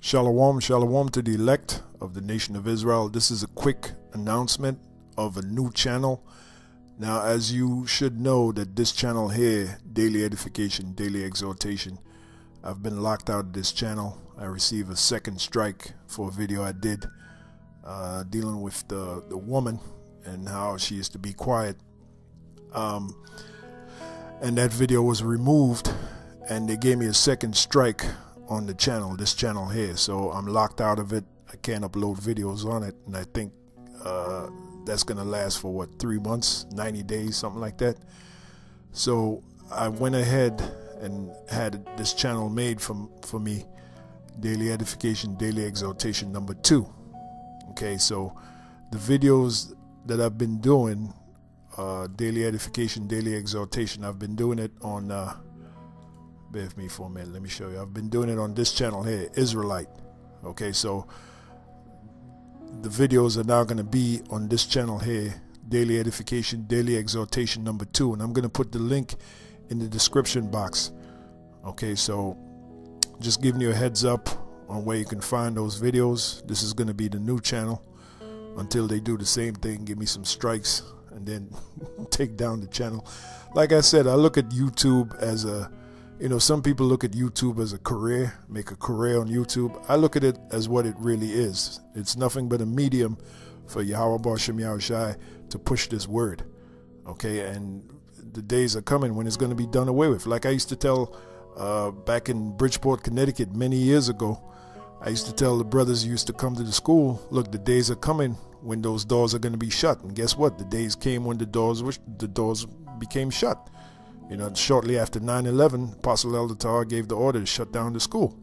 Shalom, shalom to the elect of the nation of Israel. This is a quick announcement of a new channel. Now, as you should know, that this channel here, Daily Edification, Daily Exhortation, I've been locked out of this channel. I received a second strike for a video I did uh, dealing with the, the woman and how she used to be quiet. Um, and that video was removed, and they gave me a second strike on the channel, this channel here. So I'm locked out of it. I can't upload videos on it, and I think uh, that's gonna last for what three months, 90 days, something like that. So I went ahead and had this channel made from for me, Daily Edification, Daily Exhortation number two. Okay, so the videos that I've been doing, uh, Daily Edification, Daily Exhortation, I've been doing it on. Uh, bear with me for a minute. Let me show you. I've been doing it on this channel here, Israelite. Okay, so the videos are now going to be on this channel here, Daily Edification, Daily Exhortation number two, and I'm going to put the link in the description box. Okay, so just giving you a heads up on where you can find those videos. This is going to be the new channel until they do the same thing, give me some strikes, and then take down the channel. Like I said, I look at YouTube as a you know, some people look at YouTube as a career, make a career on YouTube. I look at it as what it really is. It's nothing but a medium for Yahweh Bashem Yahushai to push this word. Okay, and the days are coming when it's going to be done away with. Like I used to tell uh, back in Bridgeport, Connecticut, many years ago, I used to tell the brothers who used to come to the school, look, the days are coming when those doors are going to be shut. And guess what? The days came when the doors were, the doors became shut. You know, shortly after 9 11, Apostle Elder Tahar gave the order to shut down the school.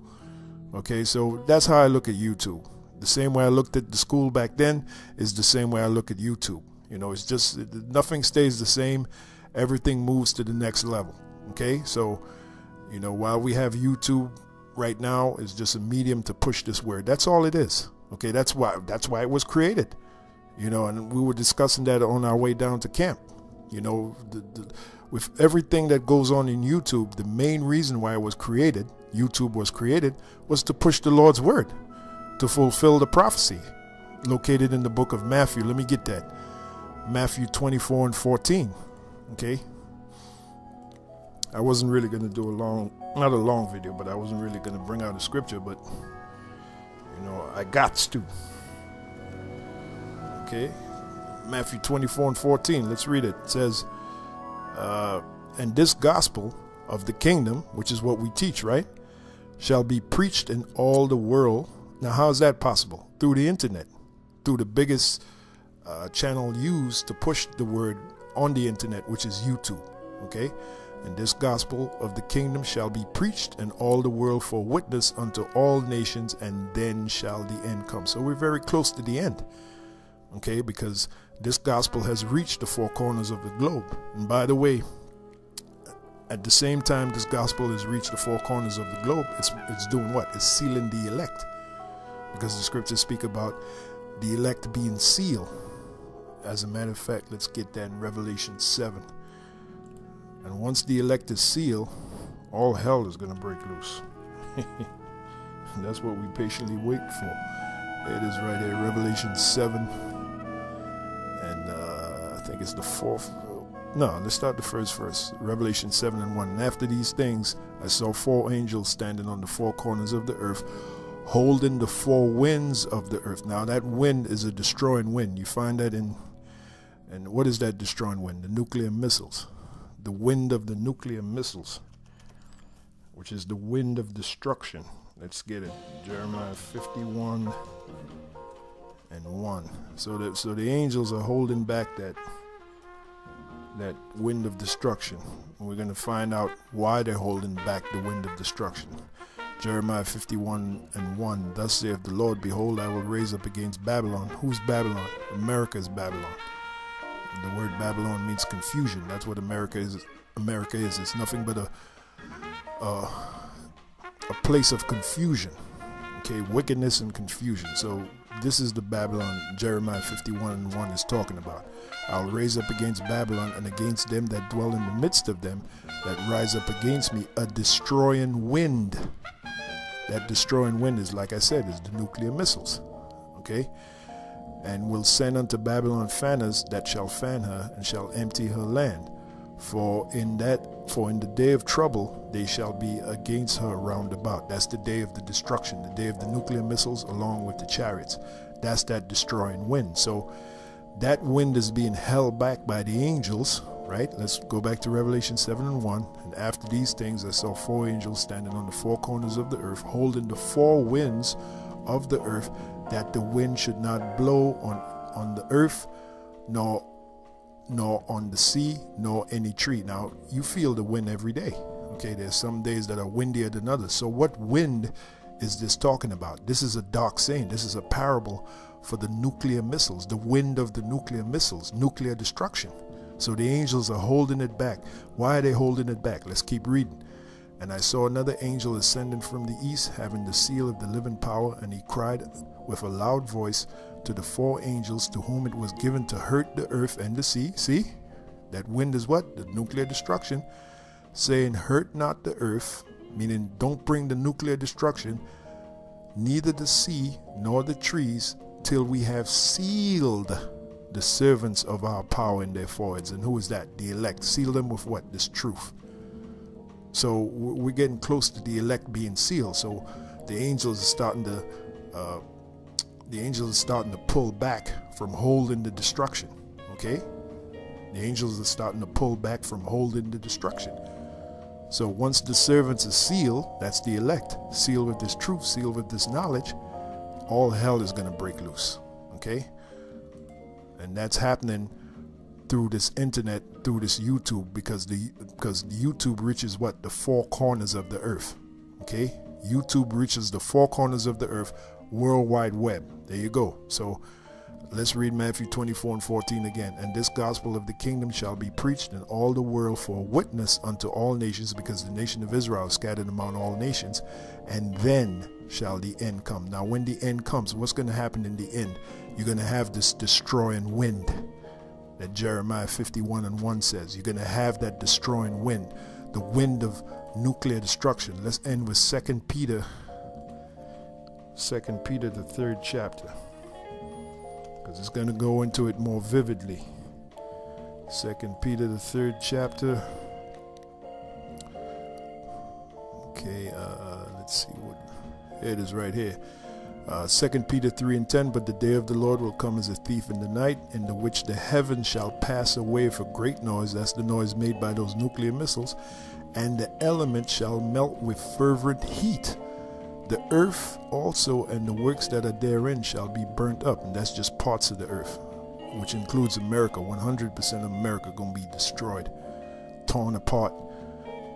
Okay, so that's how I look at YouTube. The same way I looked at the school back then is the same way I look at YouTube. You know, it's just nothing stays the same, everything moves to the next level. Okay, so, you know, while we have YouTube right now it's just a medium to push this word. That's all it is. Okay, that's why that's why it was created. You know, and we were discussing that on our way down to camp. You know, the, the with everything that goes on in YouTube, the main reason why it was created, YouTube was created, was to push the Lord's word, to fulfill the prophecy located in the book of Matthew. Let me get that. Matthew 24 and 14. Okay. I wasn't really going to do a long, not a long video, but I wasn't really going to bring out a scripture, but, you know, I got to. Okay. Matthew 24 and 14. Let's read it. It says, uh, and this gospel of the kingdom, which is what we teach, right, shall be preached in all the world. Now, how is that possible? Through the internet, through the biggest uh, channel used to push the word on the internet, which is YouTube. Okay? And this gospel of the kingdom shall be preached in all the world for witness unto all nations, and then shall the end come. So we're very close to the end. Okay? Because this gospel has reached the four corners of the globe. And by the way, at the same time this gospel has reached the four corners of the globe, it's, it's doing what? It's sealing the elect. Because the scriptures speak about the elect being sealed. As a matter of fact, let's get that in Revelation 7. And once the elect is sealed, all hell is going to break loose. that's what we patiently wait for. It is right here, Revelation 7 and uh, I think it's the fourth. No, let's start the first verse. Revelation 7 and 1. And after these things, I saw four angels standing on the four corners of the earth, holding the four winds of the earth. Now, that wind is a destroying wind. You find that in. And what is that destroying wind? The nuclear missiles. The wind of the nuclear missiles, which is the wind of destruction. Let's get it. Jeremiah 51 and one. So that so the angels are holding back that that wind of destruction. And we're going to find out why they're holding back the wind of destruction. Jeremiah 51 and 1 Thus saith the Lord, Behold, I will raise up against Babylon. Who's Babylon? America is Babylon. The word Babylon means confusion. That's what America is. America is. It's nothing but a, a, a place of confusion. Okay, wickedness and confusion. So this is the Babylon Jeremiah 51 and 1 is talking about. I'll raise up against Babylon and against them that dwell in the midst of them that rise up against me a destroying wind. that destroying wind is, like I said, is the nuclear missiles. Okay? And will send unto Babylon fanners that shall fan her and shall empty her land. For in that for in the day of trouble they shall be against her round about. That's the day of the destruction, the day of the nuclear missiles along with the chariots. That's that destroying wind. So that wind is being held back by the angels, right? Let's go back to Revelation 7 and 1. And after these things I saw four angels standing on the four corners of the earth, holding the four winds of the earth, that the wind should not blow on, on the earth, nor nor on the sea, nor any tree. Now, you feel the wind every day. Okay, there's some days that are windier than others. So, what wind is this talking about? This is a dark saying. This is a parable for the nuclear missiles, the wind of the nuclear missiles, nuclear destruction. So, the angels are holding it back. Why are they holding it back? Let's keep reading. And I saw another angel ascending from the east, having the seal of the living power, and he cried with a loud voice to the four angels to whom it was given to hurt the earth and the sea. See? That wind is what? The nuclear destruction. Saying, Hurt not the earth, meaning don't bring the nuclear destruction, neither the sea nor the trees, till we have sealed the servants of our power in their foreheads. And who is that? The elect. Seal them with what? This truth. So we're getting close to the elect being sealed. So the angels are starting to uh, the angels are starting to pull back from holding the destruction. Okay? The angels are starting to pull back from holding the destruction. So once the servants are sealed, that's the elect, sealed with this truth, sealed with this knowledge, all hell is going to break loose. Okay? And that's happening through this internet, through this YouTube, because the because YouTube reaches what? The four corners of the earth. Okay? YouTube reaches the four corners of the earth World Wide Web. There you go. So let's read Matthew 24 and 14 again. And this gospel of the kingdom shall be preached in all the world for a witness unto all nations, because the nation of Israel is scattered among all nations. And then shall the end come. Now, when the end comes, what's going to happen in the end? You're going to have this destroying wind that Jeremiah 51 and 1 says. You're going to have that destroying wind, the wind of nuclear destruction. Let's end with Second Peter Second Peter, the third chapter, because it's going to go into it more vividly. Second Peter, the third chapter. Okay, uh, let's see what it is right here. Uh, Second Peter 3 and 10, but the day of the Lord will come as a thief in the night, in the which the heavens shall pass away for great noise. That's the noise made by those nuclear missiles. And the elements shall melt with fervent heat. The earth also and the works that are therein shall be burnt up. And that's just parts of the earth, which includes America. 100% of America going to be destroyed, torn apart.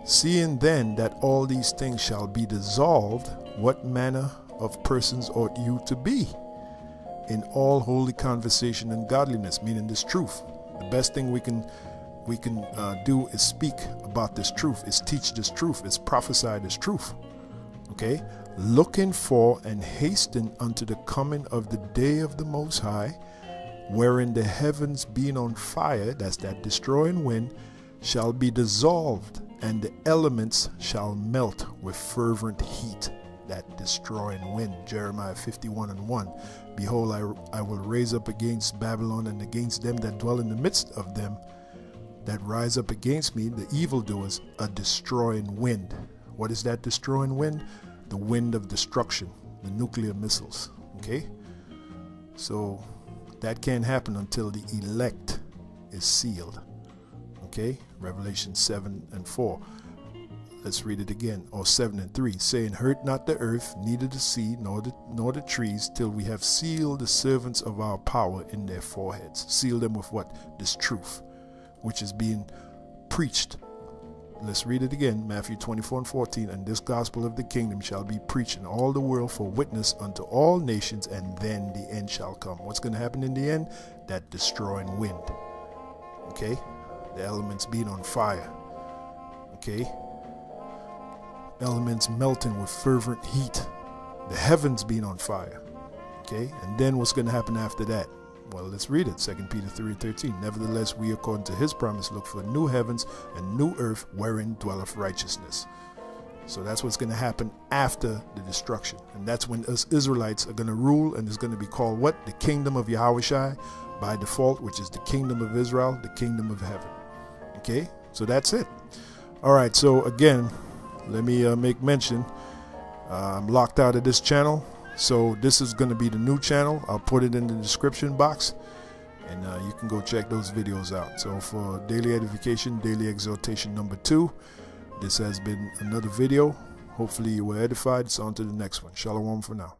Seeing then that all these things shall be dissolved, what manner of persons ought you to be? In all holy conversation and godliness, meaning this truth. The best thing we can we can uh, do is speak about this truth, is teach this truth, is prophesy this truth. Okay? Looking for and hasten unto the coming of the day of the Most High, wherein the heavens being on fire, that's that destroying wind, shall be dissolved, and the elements shall melt with fervent heat. That destroying wind, Jeremiah 51 and 1. Behold, I, I will raise up against Babylon and against them that dwell in the midst of them that rise up against me, the evildoers, a destroying wind. What is that destroying wind? The wind of destruction, the nuclear missiles. Okay? So that can't happen until the elect is sealed. Okay? Revelation 7 and 4. Let's read it again. Or 7 and 3. Saying, Hurt not the earth, neither the sea, nor the, nor the trees, till we have sealed the servants of our power in their foreheads. Seal them with what? This truth, which is being preached Let's read it again Matthew 24 and 14. And this gospel of the kingdom shall be preached in all the world for witness unto all nations, and then the end shall come. What's going to happen in the end? That destroying wind. Okay? The elements being on fire. Okay? Elements melting with fervent heat. The heavens being on fire. Okay? And then what's going to happen after that? Well, let's read it. 2 Peter 3:13. Nevertheless, we, according to his promise, look for new heavens and new earth wherein dwelleth righteousness. So that's what's going to happen after the destruction. And that's when us Israelites are going to rule, and it's going to be called what? The kingdom of Yahushai by default, which is the kingdom of Israel, the kingdom of heaven. Okay? So that's it. All right, so again, let me uh, make mention. Uh, I'm locked out of this channel. So this is going to be the new channel. I'll put it in the description box and uh, you can go check those videos out. So for daily edification, daily exhortation number two, this has been another video. Hopefully you were edified. So on to the next one. Shalom for now.